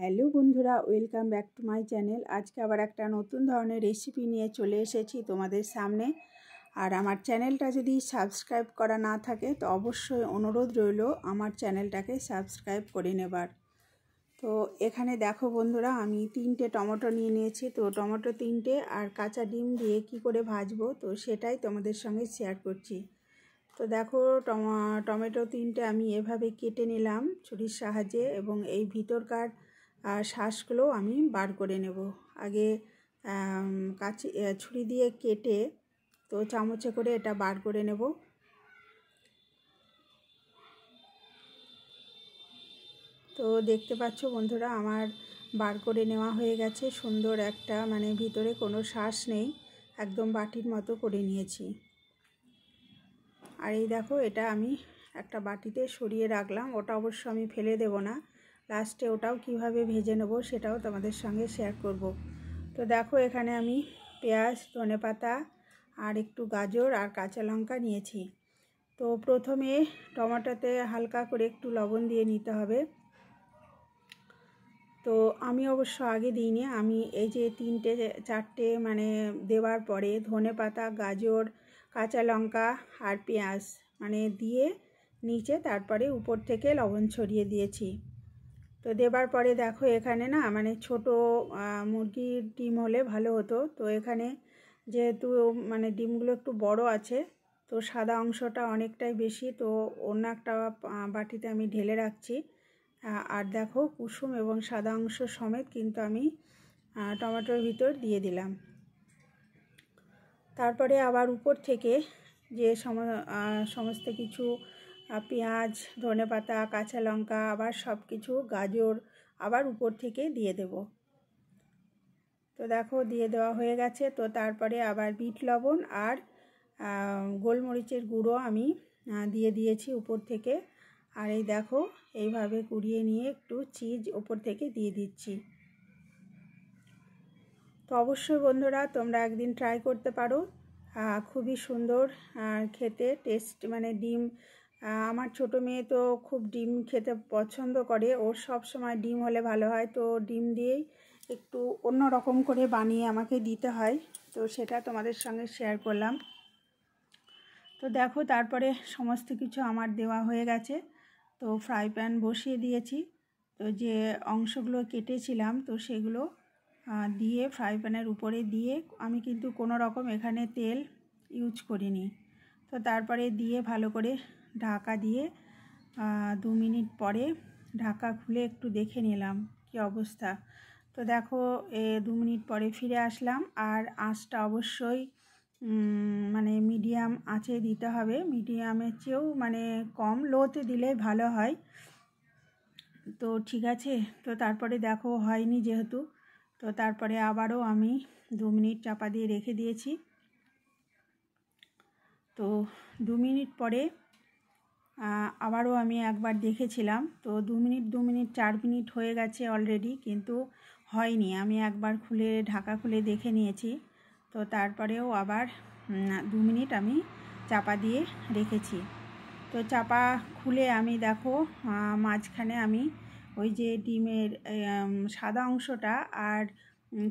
Hello বন্ধুরা, welcome back to my channel. আজকে আবার একটা নতুন ধরনের রেসিপি নিয়ে চলে এসেছি তোমাদের সামনে। আর আমার চ্যানেলটা যদি সাবস্ক্রাইব করা না থাকে, তো অবশ্যই অনুরোধ রইল আমার চ্যানেলটাকে সাবস্ক্রাইব করে নেবার। তো এখানে দেখো বন্ধুরা, আমি তিনটে টমেটো নিয়ে নিয়েছি। তো টমেটো তিনটে আর কাঁচা ডিম দিয়ে কি করে ভাজবো, তো সেটাই তোমাদের সঙ্গে শেয়ার করছি। তো দেখো টমেটো তিনটে আমি এভাবে কেটে নিলাম ছুরির সাহায্যে এবং এই ভিতরকার শ্বাসগুলো আমি বার করে নেব। আগে কাছে ছুরি দিয়ে কেটে তো চামচে করে এটা বার করে নেব। তো দেখতে পাচ্ছ বন্ধুরা, আমার বার করে নেওয়া হয়ে গেছে। সুন্দর একটা মানে ভিতরে কোনো শ্বাস নেই, একদম বাটির মতো করে নিয়েছি। আর এই দেখো, এটা আমি একটা বাটিতে সরিয়ে রাখলাম। ওটা অবশ্য আমি ফেলে দেব না। লাস্টে ওটাও কীভাবে ভেজে নেব সেটাও তোমাদের সঙ্গে শেয়ার করব। তো দেখো এখানে আমি পেঁয়াজ ধনে পাতা আর একটু গাজর আর কাঁচা লঙ্কা নিয়েছি। তো প্রথমে টমাটোতে হালকা করে একটু লবণ দিয়ে নিতে হবে। তো আমি অবশ্য আগে দিইনি, আমি এই যে তিনটে, চারটে মানে দেওয়ার পরে ধনে পাতা গাজর, কাঁচা লঙ্কা আর পেঁয়াজ মানে দিয়ে নিচে তারপরে উপর থেকে লবণ ছড়িয়ে দিয়েছি। তো দেবার পরে দেখো এখানে না মানে ছোট মুরগির ডিম হলে ভালো হতো। তো এখানে যেহেতু মানে ডিমগুলো একটু বড় আছে, তো সাদা অংশটা অনেকটাই বেশি। তো অন্য একটা বাটিতে আমি ঢেলে রাখছি। আর দেখো কুসুম এবং সাদা অংশ সমেত কিন্তু আমি টমেটোর ভিতর দিয়ে দিলাম। তারপরে আবার উপর থেকে যে সমস্ত কিছু পেঁয়াজ, ধনে পাতা, কাঁচা লঙ্কা, আবার সব কিছু গাজর আবার উপর থেকে দিয়ে দেব। তো দেখো, দিয়ে দেওয়া হয়ে গেছে। তো তারপরে আবার বিট লবণ আর গোলমরিচের গুঁড়ো আমি দিয়ে দিয়েছি উপর থেকে। আর এই দেখো, এইভাবে কুড়িয়ে নিয়ে একটু চিজ ওপর থেকে দিয়ে দিচ্ছি। তো অবশ্যই বন্ধুরা, তোমরা একদিন ট্রাই করতে পারো। খুবই সুন্দর খেতে টেস্ট মানে ডিম আমার ছোট মেয়ে তো খুব ডিম খেতে পছন্দ করে। ওর সব সময় ডিম হলে ভালো হয়, তো ডিম দিয়েই একটু অন্য রকম করে বানিয়ে আমাকে দিতে হয়। তো সেটা তোমাদের সঙ্গে শেয়ার করলাম। তো দেখো, তারপরে সমস্ত কিছু আমার দেওয়া হয়ে গেছে। তো ফ্রাই প্যান বসিয়ে দিয়েছি। তো যে অংশগুলো কেটেছিলাম, তো সেগুলো দিয়ে ফ্রাই প্যানের উপরে দিয়ে আমি কিন্তু কোনো রকম এখানে তেল ইউজ করিনি। তো তারপরে দিয়ে ভালো করে ঢাকা দিয়ে দু মিনিট পরে ঢাকা খুলে একটু দেখে নিলাম কি অবস্থা। তো দেখো, এ, দু মিনিট পরে ফিরে আসলাম। আর আঁচটা অবশ্যই মানে মিডিয়াম আঁচে দিতে হবে। মিডিয়ামের চেয়েও মানে কম লোতে দিলে ভালো হয়। তো ঠিক আছে, তো তারপরে দেখো, হয়নি যেহেতু। তো তারপরে আবারও আমি দু মিনিট চাপা দিয়ে রেখে দিয়েছি। তো দু মিনিট পরে আবারও আমি একবার দেখেছিলাম। তো দু মিনিট দু মিনিট, চার মিনিট হয়ে গেছে অলরেডি কিন্তু হয়নি। আমি একবার খুলে, ঢাকা খুলে দেখে নিয়েছি। তো তারপরেও আবার দু মিনিট আমি চাপা দিয়ে রেখেছি। তো চাপা খুলে আমি দেখো মাঝখানে আমি ওই যে ডিমের সাদা অংশটা আর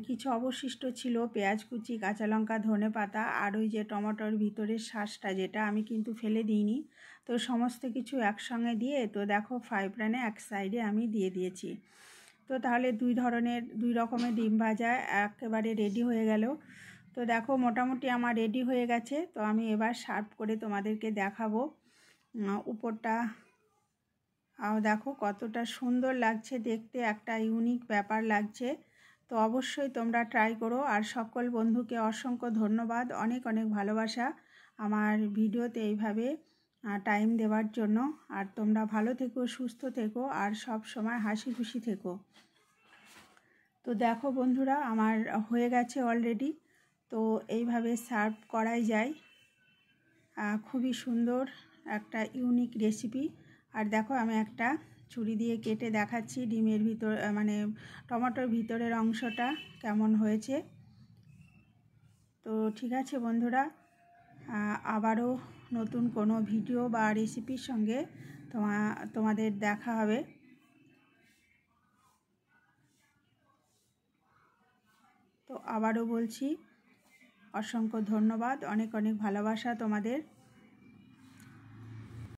কিছু অবশিষ্ট ছিল, পেঁয়াজ কুচি, কাঁচা লঙ্কা, ধনে পাতা আর ওই যে টমেটোর ভিতরের শ্বাসটা যেটা আমি কিন্তু ফেলে দিইনি। তো সমস্ত কিছু একসঙ্গে দিয়ে তো দেখো ফ্রাই প্যানে এক সাইডে আমি দিয়ে দিয়েছি। তো তাহলে দুই ধরনের, দুই রকমের ডিম ভাজা একেবারে রেডি হয়ে গেল। তো দেখো মোটামুটি আমার রেডি হয়ে গেছে। তো আমি এবার সার্ভ করে তোমাদেরকে দেখাবো। উপরটা দেখো কতটা সুন্দর লাগছে, দেখতে একটা ইউনিক ব্যাপার লাগছে। তো অবশ্যই তোমরা ট্রাই করো। আর সকল বন্ধুকে অসংখ্য ধন্যবাদ। অনেক অনেক ভালোবাসা আমার ভিডিওতে এইভাবে টাইম দেওয়ার জন্য। আর তোমরা ভালো থেকো, সুস্থ থেকো, আর সব সময় হাসি খুশি থেকো। তো দেখো বন্ধুরা, আমার হয়ে গেছে অলরেডি তো এইভাবে সার্ভ করাই যায়। খুবই সুন্দর একটা ইউনিক রেসিপি আর দেখো আমি একটা ছুরি দিয়ে কেটে দেখাচ্ছি ডিমের ভিতর মানে টমেটোর ভিতরের অংশটা কেমন হয়েছে। তো ঠিক আছে বন্ধুরা আবারও নতুন কোনো ভিডিও বা রেসিপির সঙ্গে তোমা, তোমাদের দেখা হবে। তো আবারও বলছি, অসংখ্য ধন্যবাদ, অনেক অনেক ভালোবাসা তোমাদের।